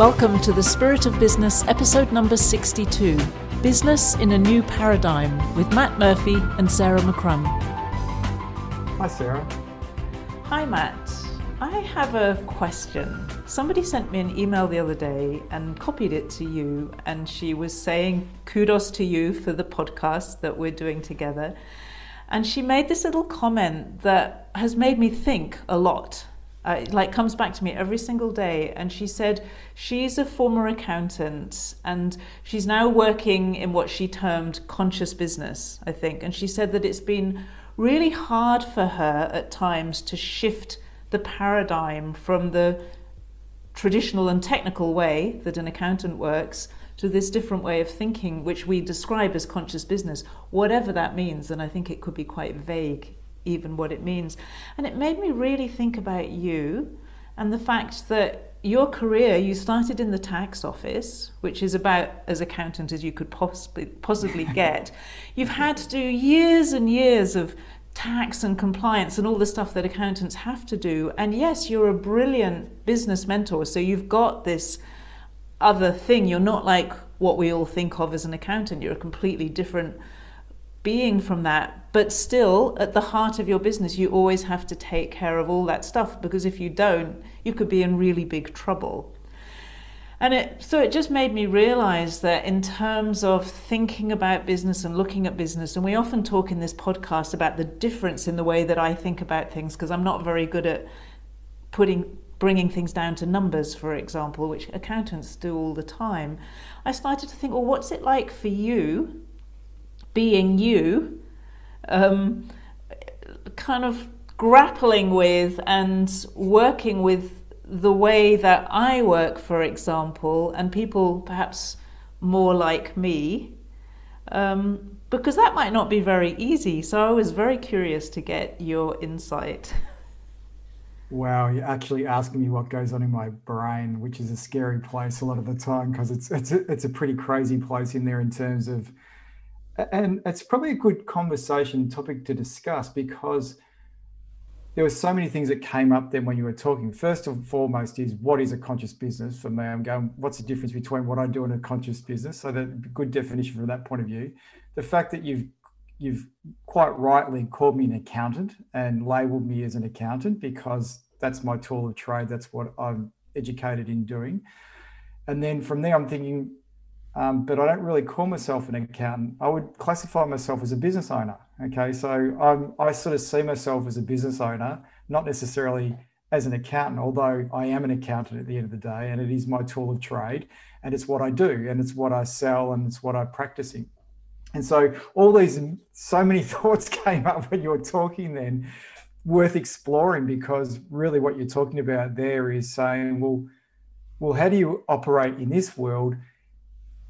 Welcome to the Spirit of Business, episode number 62 Business in a New Paradigm with Matt Murphy and Sarah McCrum. Hi, Sarah. Hi, Matt. I have a question. Somebody sent me an email the other day and copied it to you, and she was saying kudos to you for the podcast that we're doing together. And she made this little comment that has made me think a lot uh, like comes back to me every single day and she said she's a former accountant and she's now working in what she termed conscious business i think. And she said that it's been really hard for her at times to shift the paradigm from the traditional and technical way that an accountant works to this different way of thinking which we describe as conscious business whatever that means and i think it could be quite vague even what it means. And it made me really think about you and the fact that your career, you started in the tax office, which is about as accountant as you could possibly, possibly get. You've had to do years and years of tax and compliance and all the stuff that accountants have to do. And yes, you're a brilliant business mentor. So you've got this other thing. You're not like what we all think of as an accountant, you're a completely different being from that. But still, at the heart of your business, you always have to take care of all that stuff because if you don't, you could be in really big trouble. And it, so it just made me realize that in terms of thinking about business and looking at business, and we often talk in this podcast about the difference in the way that I think about things because I'm not very good at putting bringing things down to numbers, for example, which accountants do all the time. I started to think, well, what's it like for you being you, um, kind of grappling with and working with the way that I work, for example, and people perhaps more like me, um, because that might not be very easy. So I was very curious to get your insight. Wow, you're actually asking me what goes on in my brain, which is a scary place a lot of the time because it's it's a, it's a pretty crazy place in there in terms of and it's probably a good conversation topic to discuss because there were so many things that came up then when you were talking. First and foremost is what is a conscious business for me? I'm going, what's the difference between what I do and a conscious business? So that good definition from that point of view. The fact that you've you've quite rightly called me an accountant and labeled me as an accountant because that's my tool of trade. That's what I'm educated in doing. And then from there, I'm thinking, um, but I don't really call myself an accountant. I would classify myself as a business owner. Okay, so I'm, I sort of see myself as a business owner, not necessarily as an accountant, although I am an accountant at the end of the day, and it is my tool of trade, and it's what I do, and it's what I sell, and it's what I'm practicing. And so all these, so many thoughts came up when you were talking then, worth exploring because really what you're talking about there is saying, well, well, how do you operate in this world?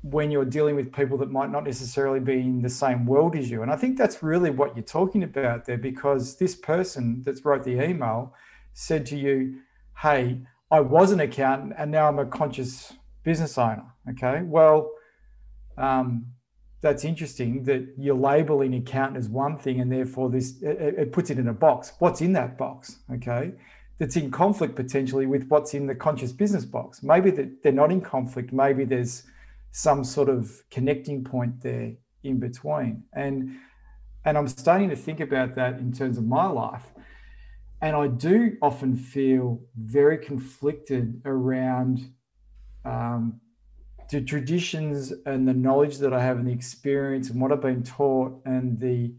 When you're dealing with people that might not necessarily be in the same world as you. And I think that's really what you're talking about there, because this person that's wrote the email said to you, Hey, I was an accountant and now I'm a conscious business owner. Okay. Well, um, that's interesting that you're labeling accountant as one thing and therefore this it, it puts it in a box. What's in that box? Okay. That's in conflict potentially with what's in the conscious business box. Maybe that they're not in conflict. Maybe there's some sort of connecting point there in between. And and I'm starting to think about that in terms of my life. And I do often feel very conflicted around um, the traditions and the knowledge that I have and the experience and what I've been taught and the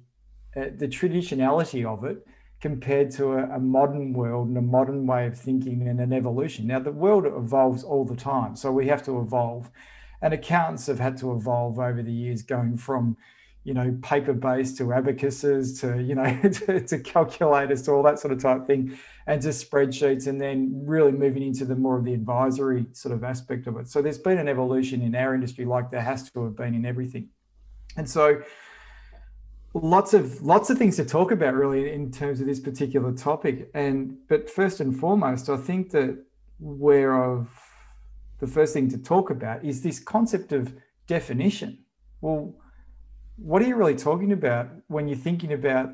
uh, the traditionality of it compared to a, a, modern world and a modern way of thinking and an evolution. Now the world evolves all the time, so we have to evolve and accountants have had to evolve over the years, going from you know paper based to abacuses to you know to, to, calculators to all that sort of type thing and to spreadsheets and then really moving into the more of the advisory sort of aspect of it. So there's been an evolution in our industry like there has to have been in everything. And so lots of lots of things to talk about really in terms of this particular topic. And but first and foremost i think that where i've the first thing to talk about is this concept of definition. Well, what are you really talking about when you're thinking about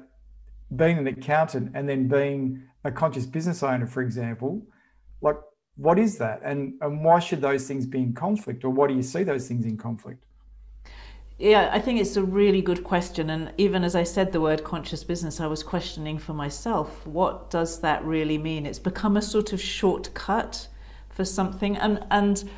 being an accountant and then being a conscious business owner, for example? Like, what is that? And, and why should those things be in conflict? Or why do you see those things in conflict? Yeah, I think it's a really good question. And even as I said the word conscious business, I was questioning for myself what does that really mean? It's become a sort of shortcut for something. And, and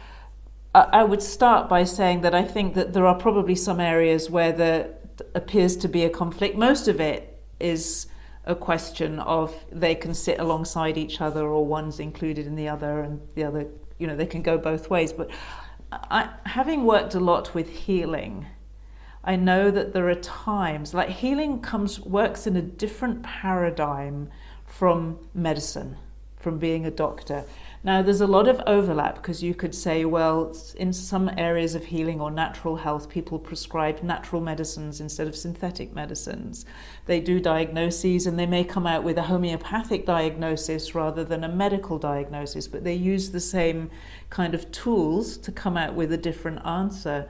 I would start by saying that I think that there are probably some areas where there appears to be a conflict. Most of it is a question of they can sit alongside each other or one's included in the other and the other, you know, they can go both ways. But I, having worked a lot with healing, I know that there are times like healing comes works in a different paradigm from medicine, from being a doctor. Now, there's a lot of overlap because you could say, well, in some areas of healing or natural health, people prescribe natural medicines instead of synthetic medicines. They do diagnoses and they may come out with a homeopathic diagnosis rather than a medical diagnosis, but they use the same kind of tools to come out with a different answer.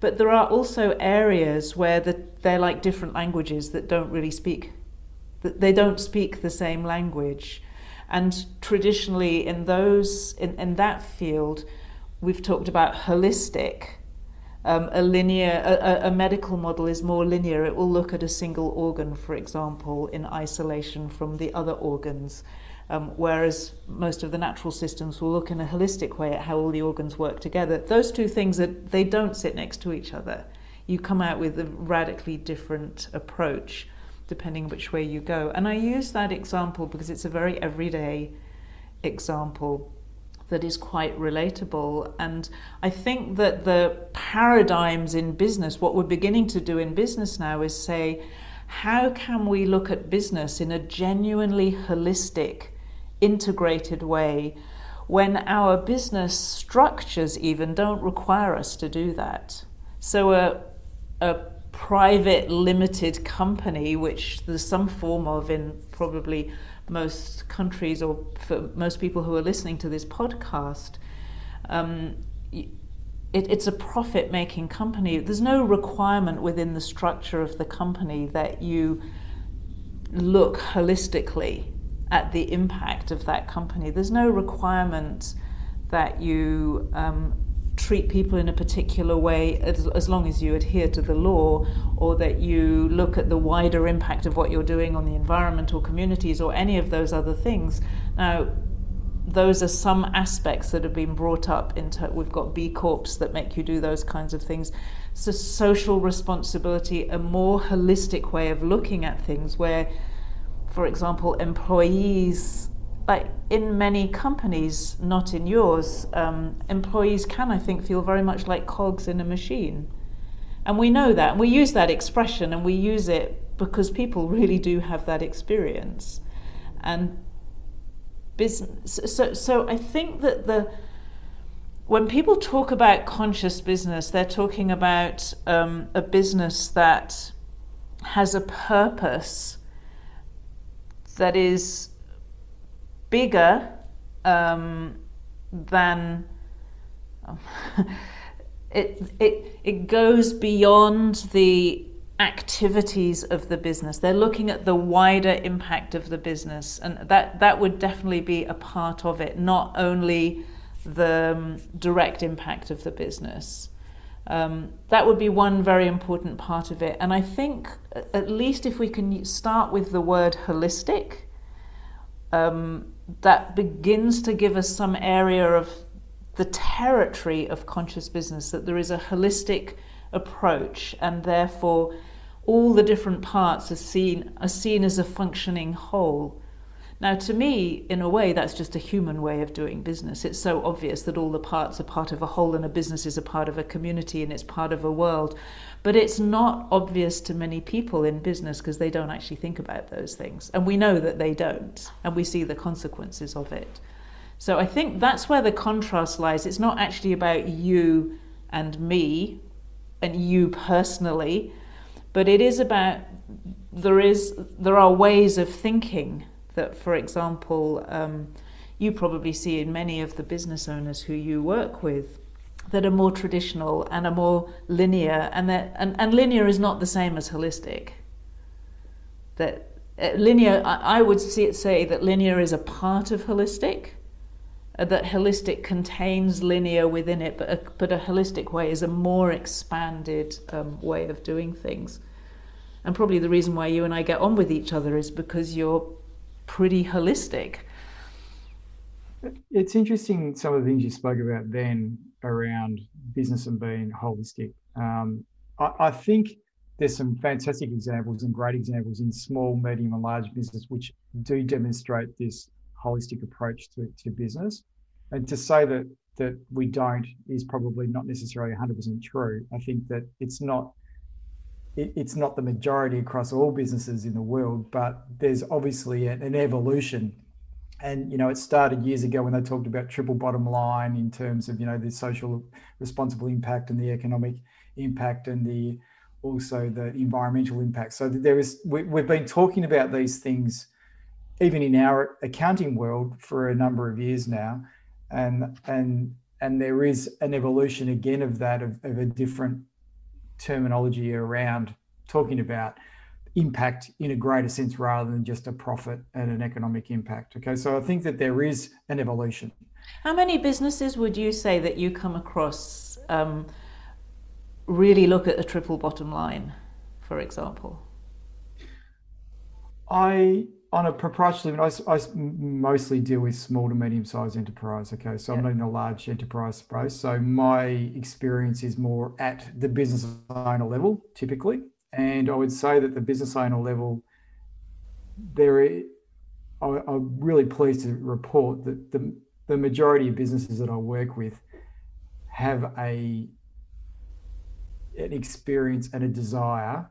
But there are also areas where the, they're like different languages that don't really speak, they don't speak the same language. And traditionally, in those in, in that field, we've talked about holistic. Um, a linear, a, a, medical model is more linear. It will look at a single organ, for example, in isolation from the other organs. Um, whereas most of the natural systems will look in a holistic way at how all the organs work together. Those two things are, they don't sit next to each other. You come out with a radically different approach depending which way you go. And I use that example because it's a very everyday example that is quite relatable. And I think that the paradigms in business, what we're beginning to do in business now is say, how can we look at business in a genuinely holistic, integrated way when our business structures even don't require us to do that? So a, a private limited company, which there's some form of in probably most countries or for most people who are listening to this podcast, um, it, it's a profit making company. There's no requirement within the structure of the company that you look holistically at the impact of that company. There's no requirement that you um, treat people in a particular way as, as long as you adhere to the law or that you look at the wider impact of what you're doing on the environment or communities or any of those other things. Now, those are some aspects that have been brought up into we've got B Corps that make you do those kinds of things. So social responsibility, a more holistic way of looking at things where, for example, employees like in many companies, not in yours, um, employees can, I think, feel very much like cogs in a machine. And we know that, and we use that expression, and we use it because people really do have that experience. And business, so, so I think that the when people talk about conscious business, they're talking about um, a business that has a purpose that is bigger um, than um, it, it, it goes beyond the activities of the business. They're looking at the wider impact of the business, and that, that would definitely be a part of it, not only the um, direct impact of the business. Um, that would be one very important part of it. And I think, at least if we can start with the word holistic, um, that begins to give us some area of the territory of conscious business, that there is a holistic approach and therefore all the different parts are seen, are seen as a functioning whole. Now, to me, in a way, that's just a human way of doing business. It's so obvious that all the parts are part of a whole and a business is a part of a community and it's part of a world. But it's not obvious to many people in business because they don't actually think about those things. And we know that they don't, and we see the consequences of it. So I think that's where the contrast lies. It's not actually about you and me and you personally, but it is about there is there are ways of thinking that, for example, um, you probably see in many of the business owners who you work with that are more traditional and are more linear, and that and, and linear is not the same as holistic. That uh, linear, I, would see it, say that linear is a part of holistic. uh, that holistic contains linear within it, but a, but a holistic way is a more expanded um, way of doing things. And probably the reason why you and I get on with each other is because you're pretty holistic. It's interesting some of the things you spoke about then around business and being holistic. Um, I, I think there's some fantastic examples and great examples in small, medium, and large business which do demonstrate this holistic approach to, to business. And to say that that we don't is probably not necessarily 100% true. I think that it's not it, it's not the majority across all businesses in the world, but there's obviously an, an evolution. And you know, it started years ago when they talked about triple bottom line in terms of you know the social responsible impact and the economic impact and the also the environmental impact. So there is we, we've been talking about these things even in our accounting world for a number of years now, and and and there is an evolution again of that of, of a different terminology around talking about impact in a greater sense rather than just a profit and an economic impact. Okay, so I think that there is an evolution. How many businesses would you say that you come across um, really look at the triple bottom line, for example? I on a proprietary level, I, I, mostly deal with small to medium sized enterprise. Okay, so I'm not in a large enterprise space. So my experience is more at the business owner level, typically. And I would say that the business owner level, there, I, I'm really pleased to report that the the majority of businesses that I work with have a an experience and a desire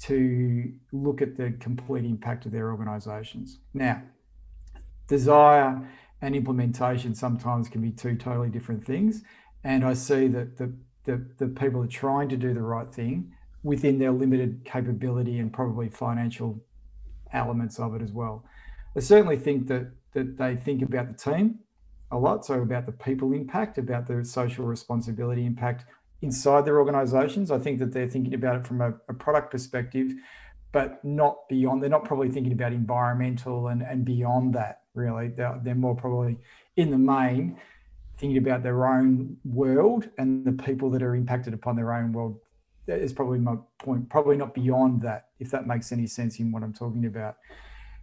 to look at the complete impact of their organizations. Now, desire and implementation sometimes can be two totally different things. And I see that the, the, the people are trying to do the right thing within their limited capability and probably financial elements of it as well. I certainly think that that they think about the team a lot, so about the people impact, about the social responsibility impact, inside their organizations. I think that they're thinking about it from a, a, product perspective, but not beyond. They're not probably thinking about environmental and, and beyond that, really. They're, they're more probably in the main thinking about their own world and the people that are impacted upon their own world. That is probably my point, probably not beyond that, if that makes any sense in what I'm talking about.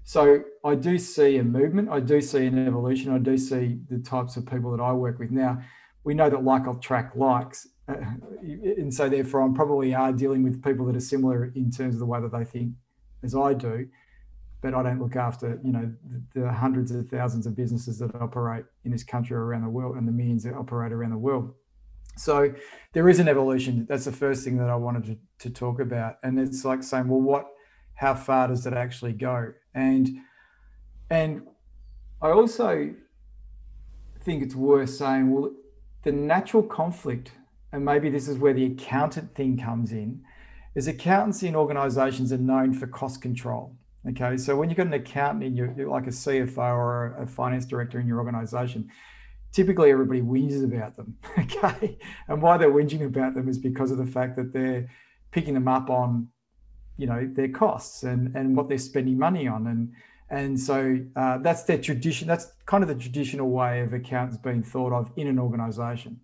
So I do see a movement, I do see an evolution, I do see the types of people that I work with. Now, we know that like attract likes uh, and so therefore I'm probably are dealing with people that are similar in terms of the way that they think as I do, but I don't look after you know the, the hundreds of thousands of businesses that operate in this country or around the world and the millions that operate around the world. So there is an evolution. That's the first thing that I wanted to, to talk about, and it's like saying, well, what, how far does it actually go? And and I also think it's worth saying, well, the natural conflict and maybe this is where the accountant thing comes in, is accountants in organizations are known for cost control. Okay, so when you've got an accountant in your, like a CFO or a finance director in your organization, typically everybody whinges about them. Okay, and why they're whinging about them is because of the fact that they're picking them up on, you know, their costs and and what they're spending money on, and and so uh, that's their tradition. That's kind of the traditional way of accountants being thought of in an organization.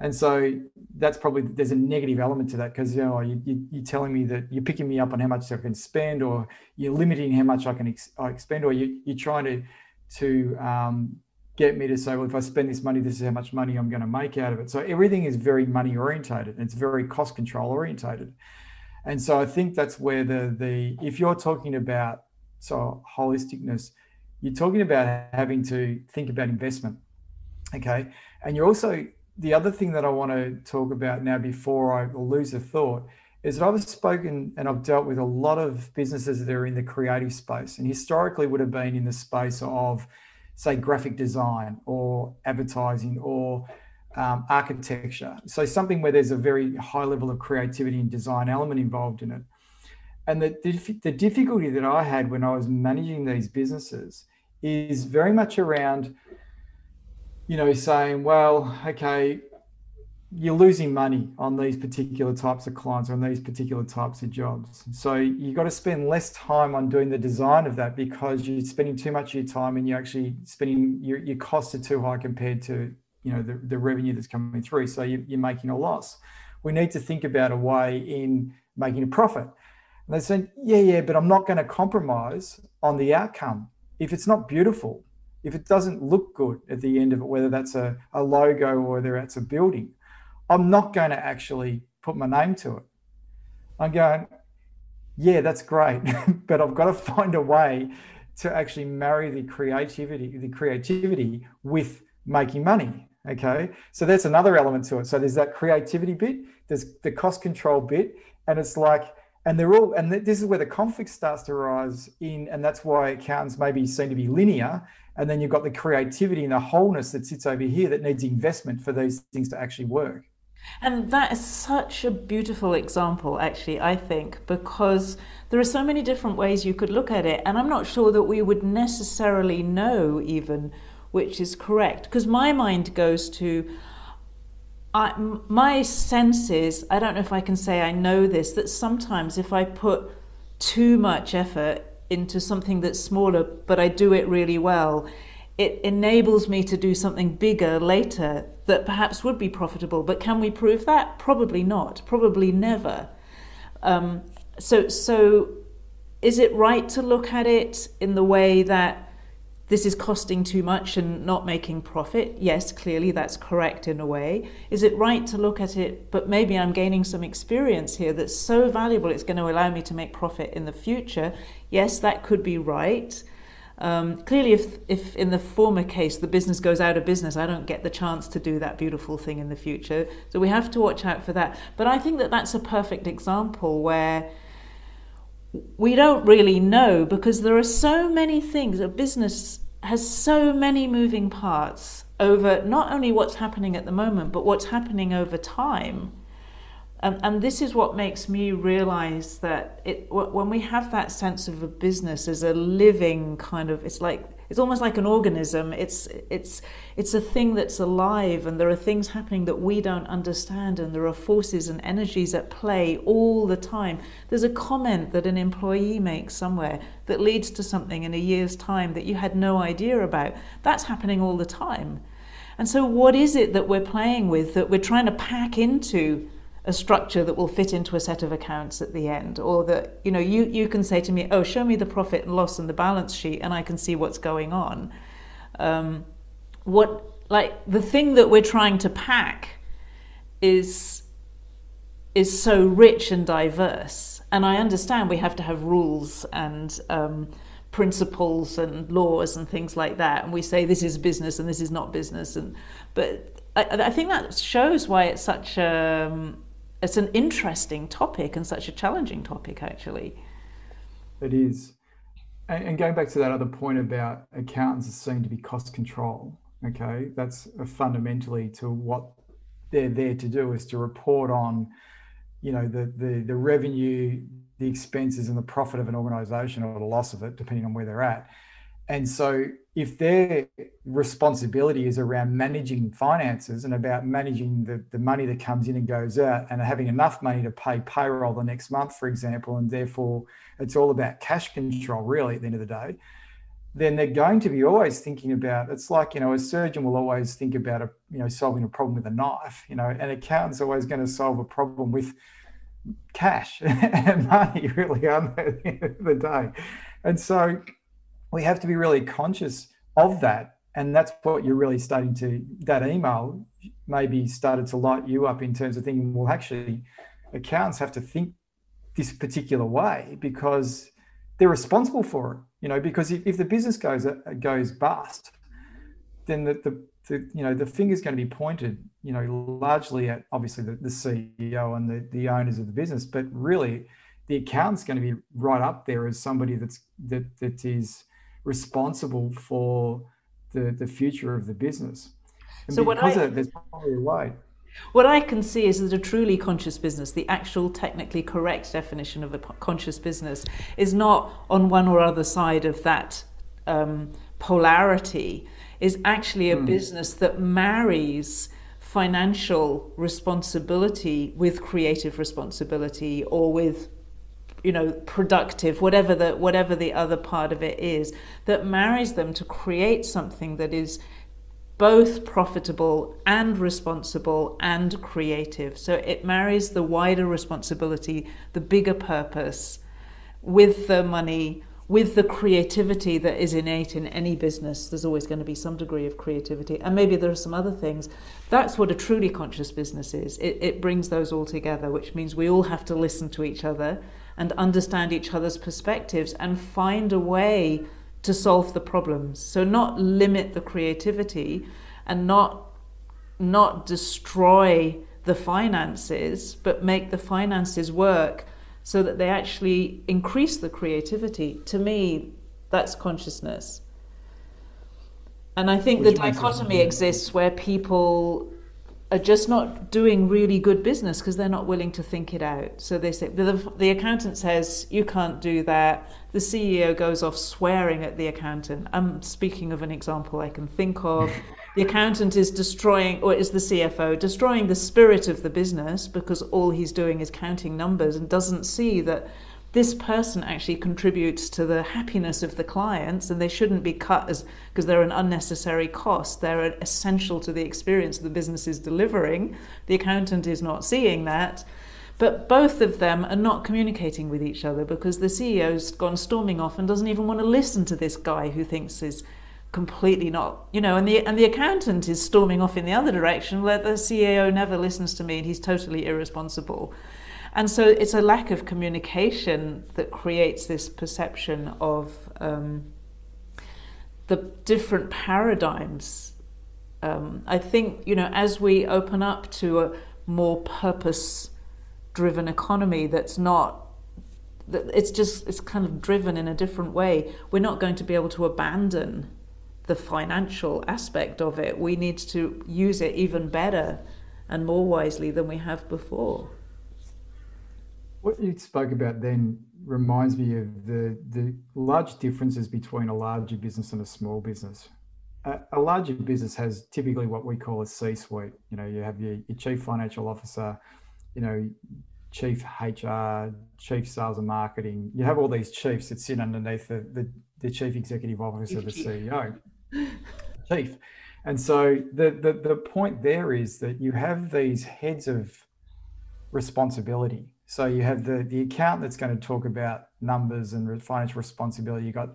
And so that's probably there's a negative element to that because you know you, are telling me that you're picking me up on how much I can spend, or you're limiting how much I can ex- I expend, or you, you're trying to to um, get me to say, well, if I spend this money, this is how much money I'm going to make out of it. So everything is very money orientated. It's very cost control orientated, and so I think that's where the the if you're talking about so holisticness, you're talking about having to think about investment, okay, and you're also the other thing that I want to talk about now before I lose a thought is that I've spoken and I've dealt with a lot of businesses that are in the creative space and historically would have been in the space of, say, graphic design or advertising or um, architecture. So something where there's a very high level of creativity and design element involved in it. And the, the, the difficulty that I had when I was managing these businesses is very much around you know, saying, well, okay, you're losing money on these particular types of clients or on these particular types of jobs. So you've got to spend less time on doing the design of that because you're spending too much of your time and you're actually spending your, your costs are too high compared to you know the, the revenue that's coming through. So you, you're making a loss. We need to think about a way in making a profit. And they said, yeah, yeah, but I'm not going to compromise on the outcome. If it's not beautiful, if it doesn't look good at the end of it, whether that's a, a logo or whether it's a building, I'm not going to actually put my name to it. I'm going, yeah, that's great, but I've got to find a way to actually marry the creativity, the creativity with making money. Okay, so that's another element to it. So there's that creativity bit, there's the cost control bit, and it's like, and they're all, and this is where the conflict starts to arise in, and that's why accountants maybe seem to be linear, and then you've got the creativity and the wholeness that sits over here that needs investment for these things to actually work. And that is such a beautiful example, actually, I think, because there are so many different ways you could look at it. And I'm not sure that we would necessarily know even which is correct. Because my mind goes to, I, my sense is, I don't know if I can say I know this, that sometimes if I put too much effort into something that's smaller, but I do it really well, it enables me to do something bigger later that perhaps would be profitable. But can we prove that? Probably not. Probably never. Um, so, so is it right to look at it in the way that this is costing too much and not making profit? Yes, clearly that's correct in a way. Is it right to look at it, but maybe I'm gaining some experience here that's so valuable it's going to allow me to make profit in the future? Yes, that could be right. Um, clearly, if, if in the former case the business goes out of business, I don't get the chance to do that beautiful thing in the future. So we have to watch out for that. But I think that that's a perfect example where we don't really know because there are so many things. A business has so many moving parts over not only what's happening at the moment, but what's happening over time. And, and this is what makes me realize that it, when we have that sense of a business as a living kind of, it's like, it's almost like an organism. It's, it's, it's a thing that's alive, and there are things happening that we don't understand, and there are forces and energies at play all the time. There's a comment that an employee makes somewhere that leads to something in a year's time that you had no idea about. That's happening all the time. And so, what is it that we're playing with that we're trying to pack into a structure that will fit into a set of accounts at the end or that you know you you can say to me oh show me the profit and loss and the balance sheet and I can see what's going on. Um, what like the thing that we're trying to pack is is so rich and diverse. And I understand we have to have rules and um, principles and laws and things like that and we say this is business and this is not business and but I, I think that shows why it's such a um, it's an interesting topic and such a challenging topic, actually. It is. And going back to that other point about accountants seem to be cost control, okay, that's fundamentally to what they're there to do is to report on, you know, the the, the revenue, the expenses, and the profit of an organisation or the loss of it, depending on where they're at. And so, if their responsibility is around managing finances and about managing the, the money that comes in and goes out and having enough money to pay payroll the next month, for example, and therefore it's all about cash control, really, at the end of the day, then they're going to be always thinking about it's like, you know, a surgeon will always think about, a, you know, solving a problem with a knife, you know, an accountant's always going to solve a problem with cash and money, really, at the end of the day? And so, we have to be really conscious of that. And that's what you're really starting to, that email maybe started to light you up in terms of thinking, well, actually, accountants have to think this particular way because they're responsible for it. You know, because if, if the business goes goes bust, then the, the, the you know the finger's going to be pointed you know largely at obviously the, the CEO and the, the owners of the business, but really the accountant's going to be right up there as somebody that's that that is responsible for the, the future of the business. And so because I, of, there's probably a way. What I can see is that a truly conscious business, the actual technically correct definition of a conscious business, is not on one or other side of that um, polarity, is actually a mm. business that marries financial responsibility with creative responsibility or with you know productive whatever the whatever the other part of it is that marries them to create something that is both profitable and responsible and creative so it marries the wider responsibility the bigger purpose with the money with the creativity that is innate in any business, there's always going to be some degree of creativity. And maybe there are some other things. That's what a truly conscious business is. It, it brings those all together, which means we all have to listen to each other and understand each other's perspectives and find a way to solve the problems. So, not limit the creativity and not, not destroy the finances, but make the finances work so that they actually increase the creativity. To me, that's consciousness. And I think Which the dichotomy exists where people are just not doing really good business because they're not willing to think it out. So they say, the, the accountant says, you can't do that. The CEO goes off swearing at the accountant. I'm speaking of an example I can think of. the accountant is destroying, or is the CFO, destroying the spirit of the business because all he's doing is counting numbers and doesn't see that this person actually contributes to the happiness of the clients and they shouldn't be cut as because they're an unnecessary cost. They're essential to the experience the business is delivering. The accountant is not seeing that. But both of them are not communicating with each other because the CEO's gone storming off and doesn't even want to listen to this guy who thinks is completely not you know and the and the accountant is storming off in the other direction where the CEO never listens to me and he's totally irresponsible and so it's a lack of communication that creates this perception of um, the different paradigms. Um, I think, you know, as we open up to a more purpose driven economy that's not it's just it's kind of driven in a different way we're not going to be able to abandon the financial aspect of it we need to use it even better and more wisely than we have before what you spoke about then reminds me of the, the large differences between a larger business and a small business. A, a larger business has typically what we call a C-suite. You know, you have your, your chief financial officer, you know, chief HR, chief sales and marketing. You have all these chiefs that sit underneath the, the, the chief executive officer, the CEO, chief. And so the, the, the point there is that you have these heads of responsibility so you have the the account that's going to talk about numbers and financial responsibility. You got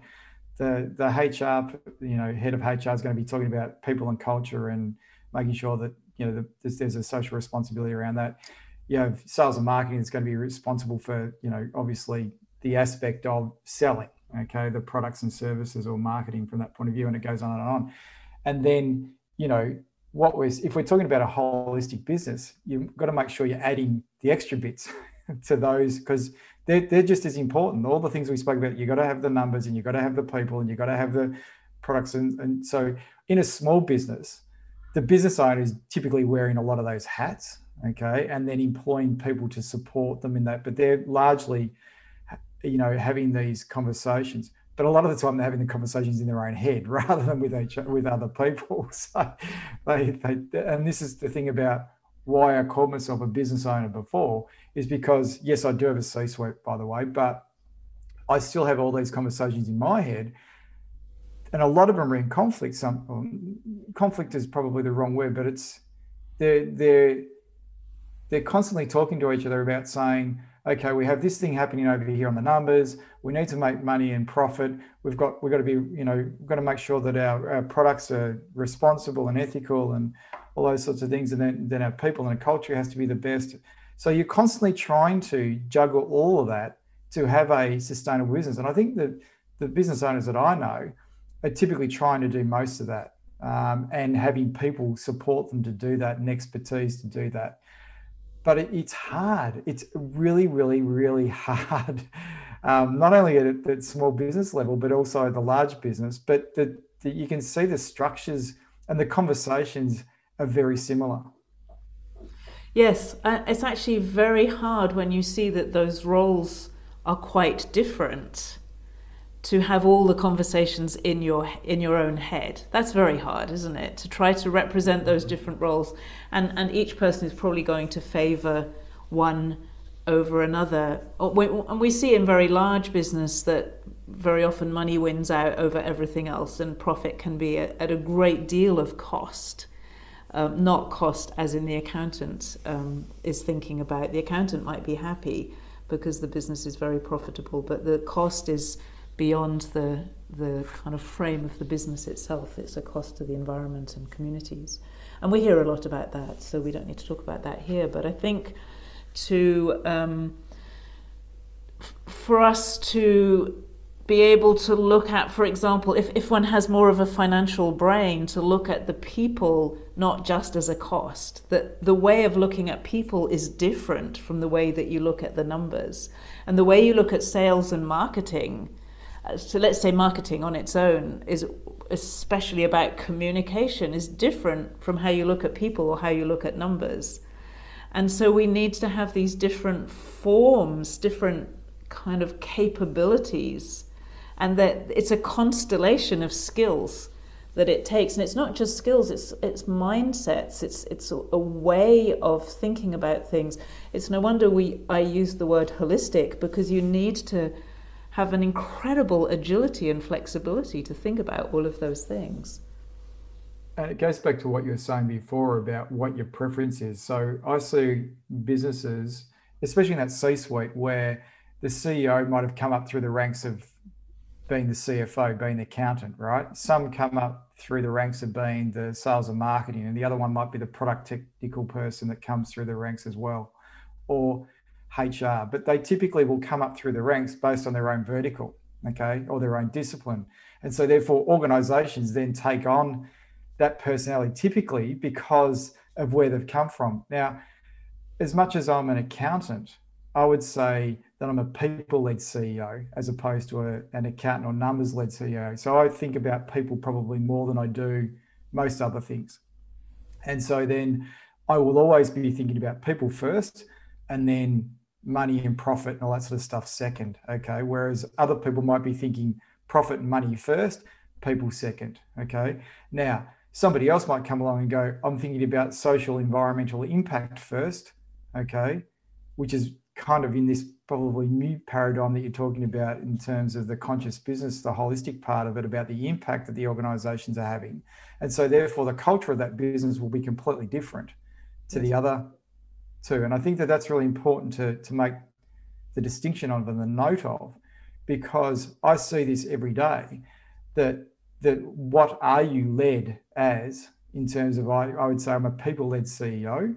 the the HR, you know, head of HR is going to be talking about people and culture and making sure that you know the, there's, there's a social responsibility around that. You have sales and marketing that's going to be responsible for you know obviously the aspect of selling, okay, the products and services or marketing from that point of view, and it goes on and on. And then you know what was if we're talking about a holistic business, you've got to make sure you're adding the extra bits to those because they're, they're just as important. All the things we spoke about, you got to have the numbers and you got to have the people and you got to have the products. And, and so in a small business, the business owner is typically wearing a lot of those hats, okay, and then employing people to support them in that. But they're largely, you know, having these conversations. But a lot of the time, they're having the conversations in their own head rather than with each with other people. So they, they and this is the thing about why I called myself a business owner before is because yes, I do have a C-suite, by the way, but I still have all these conversations in my head, and a lot of them are in conflict. Some conflict is probably the wrong word, but it's they're they're they're constantly talking to each other about saying, okay, we have this thing happening over here on the numbers. We need to make money and profit. We've got we've got to be, you know, we've got to make sure that our, our products are responsible and ethical and all those sorts of things. And then, then our people and our culture has to be the best. So you're constantly trying to juggle all of that to have a sustainable business. And I think that the business owners that I know are typically trying to do most of that um, and having people support them to do that and expertise to do that. But it, it's hard. It's really, really, really hard. Um, not only at the small business level, but also the large business. But the, the, you can see the structures and the conversations are very similar. Yes, uh, it's actually very hard when you see that those roles are quite different to have all the conversations in your in your own head. That's very hard, isn't it? To try to represent those different roles, and and each person is probably going to favour one over another. And we see in very large business that very often money wins out over everything else, and profit can be at a great deal of cost. Um, not cost as in the accountant um, is thinking about. The accountant might be happy because the business is very profitable, but the cost is beyond the the kind of frame of the business itself. It's a cost to the environment and communities, and we hear a lot about that. So we don't need to talk about that here. But I think to um, for us to be able to look at, for example, if, if one has more of a financial brain, to look at the people not just as a cost, that the way of looking at people is different from the way that you look at the numbers. And the way you look at sales and marketing, uh, so let's say marketing on its own is especially about communication, is different from how you look at people or how you look at numbers. And so we need to have these different forms, different kind of capabilities and that it's a constellation of skills that it takes. And it's not just skills it's it's mindsets. It's it's a way of thinking about things. It's no wonder we I use the word holistic because you need to have an incredible agility and flexibility to think about all of those things. And it goes back to what you were saying before about what your preference is. So I see businesses especially in that C suite where the CEO might have come up through the ranks of being the CFO, being the accountant, right? Some come up through the ranks of being the sales and marketing, and the other one might be the product technical person that comes through the ranks as well, or HR. But they typically will come up through the ranks based on their own vertical, okay, or their own discipline. And so, therefore, organizations then take on that personality typically because of where they've come from. Now, as much as I'm an accountant, I would say that I'm a people led CEO as opposed to a, an accountant or numbers led CEO. So I think about people probably more than I do most other things. And so then I will always be thinking about people first and then money and profit and all that sort of stuff second. Okay. Whereas other people might be thinking profit and money first, people second. Okay. Now, somebody else might come along and go, I'm thinking about social environmental impact first. Okay. Which is kind of in this probably new paradigm that you're talking about in terms of the conscious business, the holistic part of it, about the impact that the organizations are having. And so, therefore, the culture of that business will be completely different to the other two. And I think that that's really important to, to make the distinction of and the note of, because I see this every day that that what are you led as in terms of I, I would say I'm a people led CEO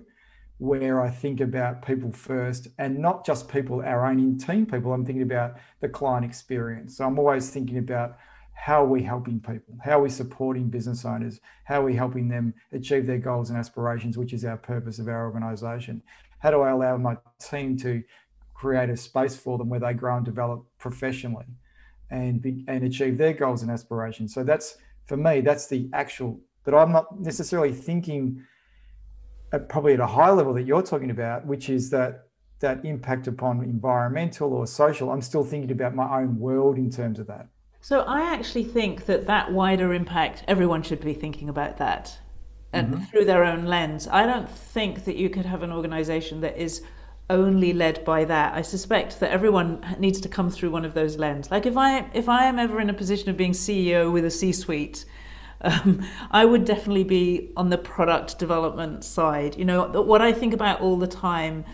where I think about people first and not just people, our own team people. I'm thinking about the client experience. So I'm always thinking about how are we helping people? How are we supporting business owners? How are we helping them achieve their goals and aspirations, which is our purpose of our organization? How do I allow my team to create a space for them where they grow and develop professionally and be, and achieve their goals and aspirations? So that's for me, that's the actual, but I'm not necessarily thinking at probably at a high level that you're talking about, which is that that impact upon environmental or social. I'm still thinking about my own world in terms of that. So I actually think that that wider impact, everyone should be thinking about that and mm-hmm. through their own lens. I don't think that you could have an organization that is only led by that. I suspect that everyone needs to come through one of those lenses. Like if I if I am ever in a position of being CEO with a C-suite, um, I would definitely be on the product development side. You know, what I think about all the time,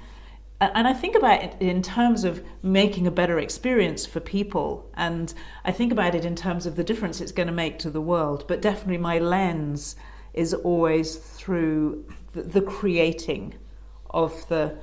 and I think about it in terms of making a better experience for people, and I think about it in terms of the difference it's going to make to the world. But definitely, my lens is always through the, creating of the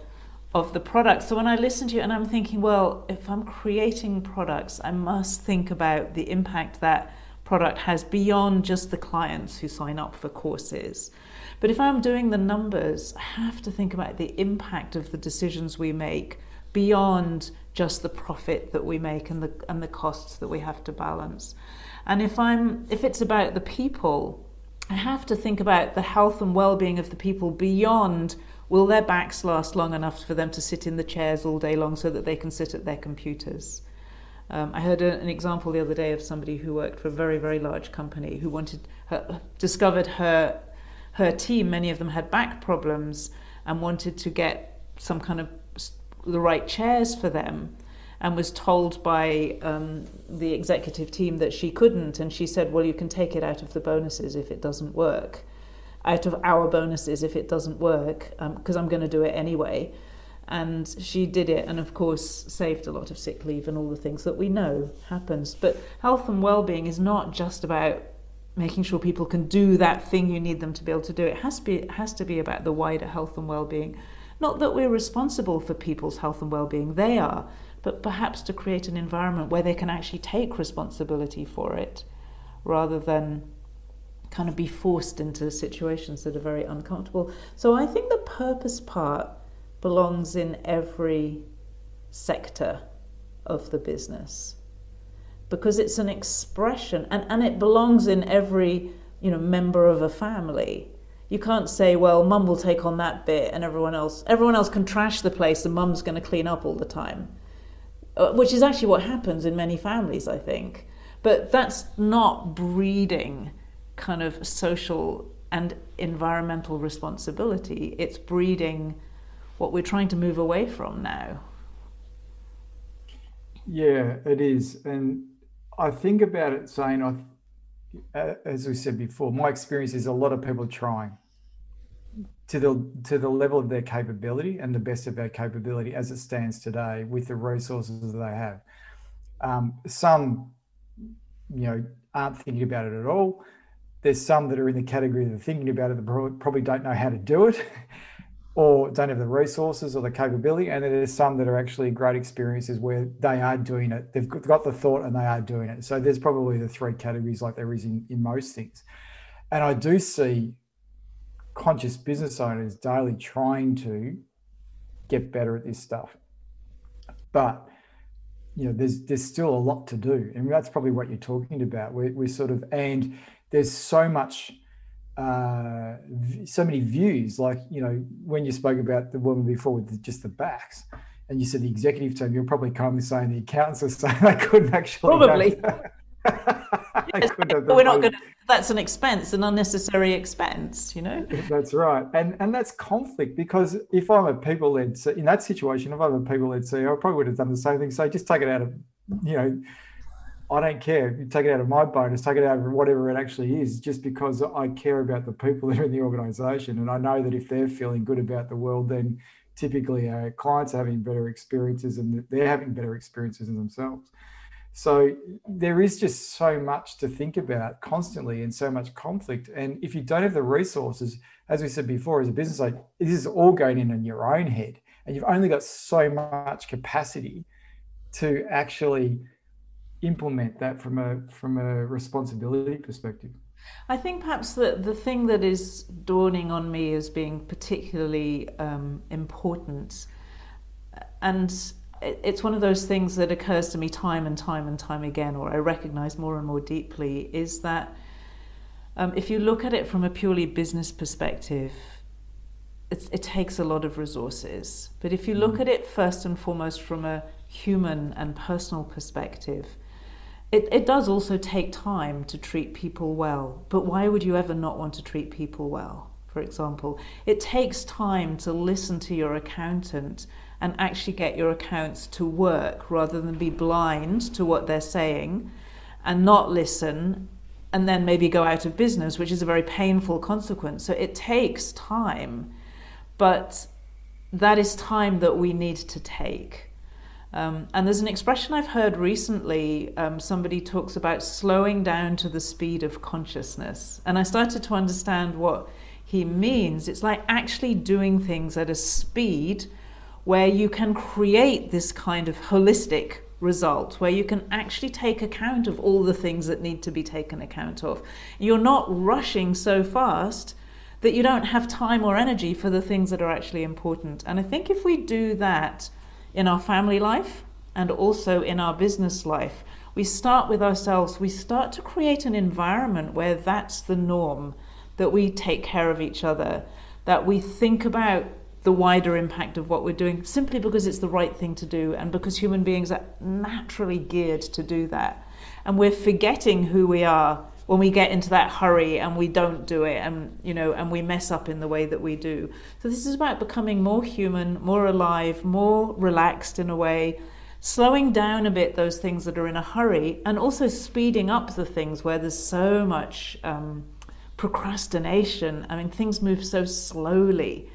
of the product. So when I listen to you and I'm thinking, well, if I'm creating products, I must think about the impact that product has beyond just the clients who sign up for courses. But if I'm doing the numbers, I have to think about the impact of the decisions we make beyond just the profit that we make and the and the costs that we have to balance. And if I'm if it's about the people, I have to think about the health and well-being of the people beyond will their backs last long enough for them to sit in the chairs all day long so that they can sit at their computers. Um, I heard a, an example the other day of somebody who worked for a very, very large company who wanted her, discovered her her team, many of them had back problems, and wanted to get some kind of the right chairs for them, and was told by um, the executive team that she couldn't, and she said, "Well, you can take it out of the bonuses if it doesn't work." out of our bonuses if it doesn't work because um, I'm going to do it anyway. And she did it, and of course, saved a lot of sick leave and all the things that we know happens. But health and well being is not just about making sure people can do that thing you need them to be able to do. It has to be, it has to be about the wider health and well being. Not that we're responsible for people's health and well being, they are, but perhaps to create an environment where they can actually take responsibility for it rather than kind of be forced into situations that are very uncomfortable. So I think the purpose part belongs in every sector of the business. Because it's an expression and, and it belongs in every you know member of a family. You can't say well mum will take on that bit and everyone else everyone else can trash the place and mum's going to clean up all the time. Uh, which is actually what happens in many families i think. But that's not breeding kind of social and environmental responsibility. It's breeding what we're trying to move away from now. Yeah, it is. And I think about it saying, I, as we said before, my experience is a lot of people trying to the to the level of their capability and the best of their capability as it stands today with the resources that they have. Um, some, you know, aren't thinking about it at all. There's some that are in the category of thinking about it that probably don't know how to do it. or don't have the resources or the capability. And there's some that are actually great experiences where they are doing it. They've got the thought and they are doing it. So there's probably the three categories like there is in, in most things. And I do see conscious business owners daily trying to get better at this stuff. But you know, there's there's still a lot to do, and that's probably what you're talking about. We're, we're sort of, and there's so much uh, so many views. Like you know, when you spoke about the woman before with the, just the backs, and you said the executive team, you're probably kindly saying the accountants are saying they couldn't actually probably. yes, we're not going. That's an expense, an unnecessary expense. You know. That's right, and and that's conflict because if I'm a people-led in that situation, if I'm a people-led CEO, I probably would have done the same thing. So just take it out of you know I don't care. You take it out of my bonus, take it out of whatever it actually is, just because I care about the people that are in the organization. And I know that if they're feeling good about the world, then typically our clients are having better experiences and they're having better experiences in themselves. So there is just so much to think about constantly and so much conflict. And if you don't have the resources, as we said before, as a business owner, this is all going in in your own head. And you've only got so much capacity to actually implement that from a from a responsibility perspective? I think perhaps the, the thing that is dawning on me as being particularly um, important, and it's one of those things that occurs to me time and time and time again, or I recognize more and more deeply, is that um, if you look at it from a purely business perspective, it takes a lot of resources. But if you look mm. at it first and foremost from a human and personal perspective, it, it does also take time to treat people well, but why would you ever not want to treat people well? For example, it takes time to listen to your accountant and actually get your accounts to work rather than be blind to what they're saying and not listen and then maybe go out of business, which is a very painful consequence. So it takes time, but that is time that we need to take. Um, and there's an expression I've heard recently. Um, somebody talks about slowing down to the speed of consciousness. And I started to understand what he means. It's like actually doing things at a speed where you can create this kind of holistic result, where you can actually take account of all the things that need to be taken account of. You're not rushing so fast that you don't have time or energy for the things that are actually important. And I think if we do that, in our family life and also in our business life. We start with ourselves, we start to create an environment where that's the norm, that we take care of each other, that we think about the wider impact of what we're doing simply because it's the right thing to do and because human beings are naturally geared to do that. And we're forgetting who we are when we get into that hurry and we don't do it and you know and we mess up in the way that we do. So this is about becoming more human, more alive, more relaxed in a way, slowing down a bit those things that are in a hurry and also speeding up the things where there's so much um, procrastination. I mean, things move so slowly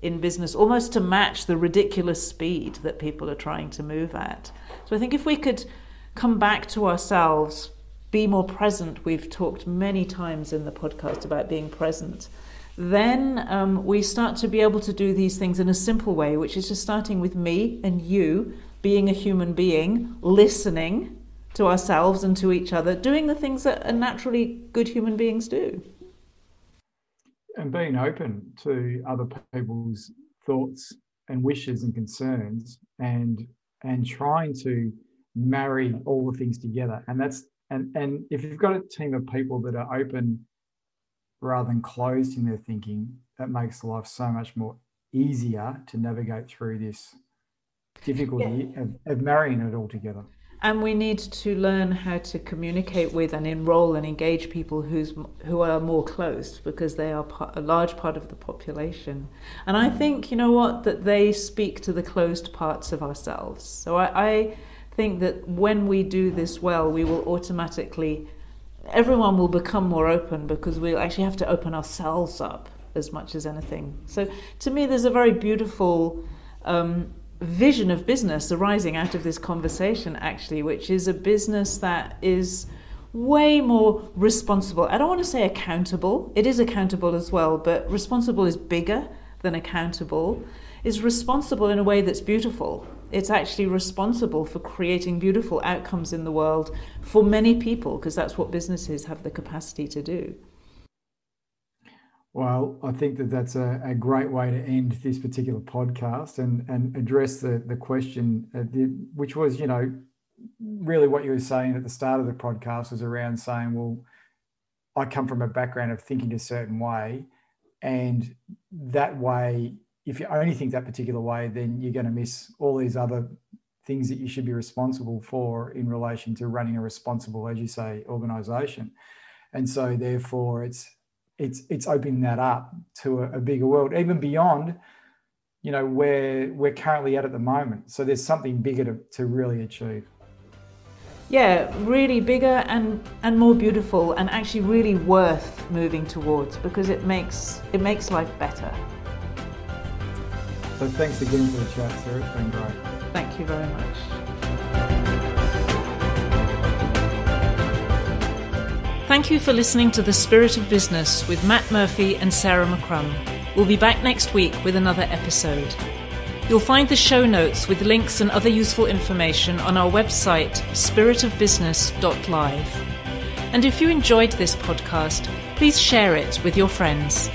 in business, almost to match the ridiculous speed that people are trying to move at. So I think if we could come back to ourselves, be more present, we've talked many times in the podcast about being present, then um, we start to be able to do these things in a simple way, which is just starting with me and you being a human being, listening to ourselves and to each other, doing the things that naturally good human beings do. And being open to other people's thoughts and wishes and concerns and and trying to marry all the things together. And that's and and if you've got a team of people that are open rather than closed in their thinking that makes life so much more easier to navigate through this difficulty yeah. of, of marrying it all together. And we need to learn how to communicate with and enroll and engage people who's who are more closed because they are part, a large part of the population. And i mm. think you know what that they speak to the closed parts of ourselves. So i, I think that when we do this well we will automatically everyone will become more open because we'll actually have to open ourselves up as much as anything so to me there's a very beautiful um, vision of business arising out of this conversation, actually, which is a business that is way more responsible. I don't want to say accountable, it is accountable as well, but responsible is bigger than accountable, is responsible in a way that's beautiful. It's actually responsible for creating beautiful outcomes in the world for many people, because that's what businesses have the capacity to do. Well, I think that that's a, a, great way to end this particular podcast and, and address the, the question, uh, the, which was, you know, really what you were saying at the start of the podcast was around saying, well, I come from a background of thinking a certain way. And that way, if you only think that particular way, then you're going to miss all these other things that you should be responsible for in relation to running a responsible, as you say, organization. And so, therefore, it's it's it's opening that up to a, a, bigger world, even beyond, you know, where we're currently at at the moment. So there's something bigger to, to really achieve. Yeah, really bigger and and more beautiful, and actually really worth moving towards because it makes it makes life better. So thanks again for the chat, Sarah. It's been great. Thank you very much. Thank you for listening to The Spirit of Business with Matt Murphy and Sarah McCrum. We'll be back next week with another episode. You'll find the show notes with links and other useful information on our website, spiritofbusiness.live. And if you enjoyed this podcast, please share it with your friends.